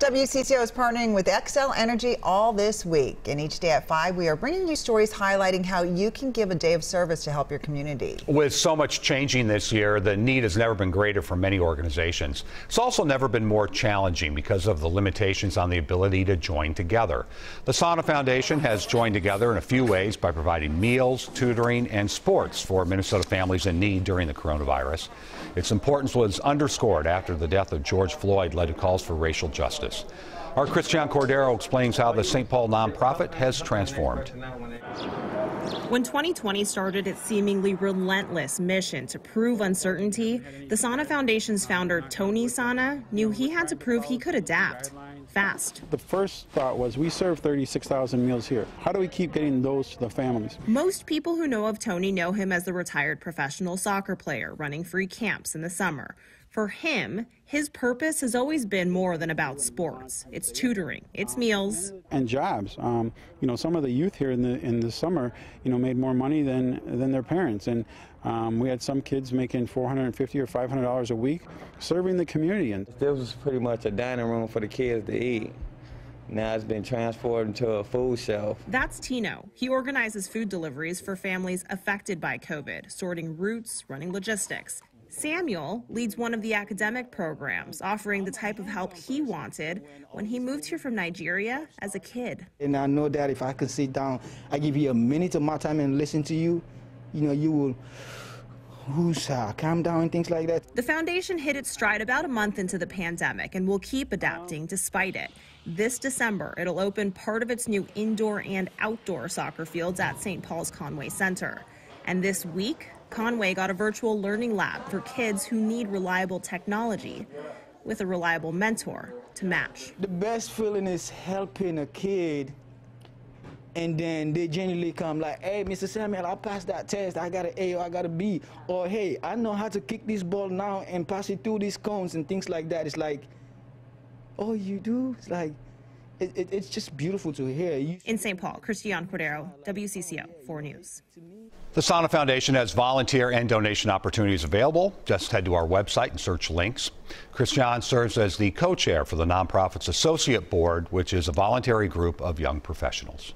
WCCO is partnering with Xcel Energy all this week. And each day at 5, we are bringing you stories highlighting how you can give a day of service to help your community. With so much changing this year, the need has never been greater for many organizations. It's also never been more challenging because of the limitations on the ability to join together. The Sanneh Foundation has joined together in a few ways by providing meals, tutoring, and sports for Minnesota families in need during the coronavirus. Its importance was underscored after the death of George Floyd led to calls for racial justice justice. Our Christiane Cordero explains how the St. Paul nonprofit has transformed. When 2020 started its seemingly relentless mission to prove uncertainty, the Sanneh Foundation's founder, Tony Sanneh, knew he had to prove he could adapt fast. The first thought was we serve 36,000 meals here. How do we keep getting those to the families? Most people who know of Tony know him as the retired professional soccer player running free camps in the summer. For him, his purpose has always been more than about sports. It's tutoring, it's meals, and jobs. Um, you know, some of the youth here in the in the summer, you know, made more money than than their parents, and um, we had some kids making 450 or 500 dollars a week serving the community. And this was pretty much a dining room for the kids to eat. Now it's been transformed into a food shelf. That's Tino. He organizes food deliveries for families affected by COVID, sorting routes, running logistics. Samuel leads one of the academic programs, offering the type of help he wanted when he moved here from Nigeria as a kid. And I know that if I could sit down, I give you a minute of my time and listen to you, you know, you will who's uh, calm down and things like that. The foundation hit its stride about a month into the pandemic and will keep adapting despite it. This December, it'll open part of its new indoor and outdoor soccer fields at St. Paul's Conway Center. And this week, Conway got a virtual learning lab for kids who need reliable technology with a reliable mentor to match. The best feeling is helping a kid and then they genuinely come like, hey, Mr. Samuel, I passed that test. I got an A or I got a B. Or, hey, I know how to kick this ball now and pass it through these cones and things like that. It's like, oh, you do? It's like, it, it, it's just beautiful to hear. You In St. Paul, Christiane Cordero, WCCO 4 News. The Sanneh Foundation has volunteer and donation opportunities available. Just head to our website and search links. Christiane serves as the co-chair for the nonprofit's Associate Board, which is a voluntary group of young professionals.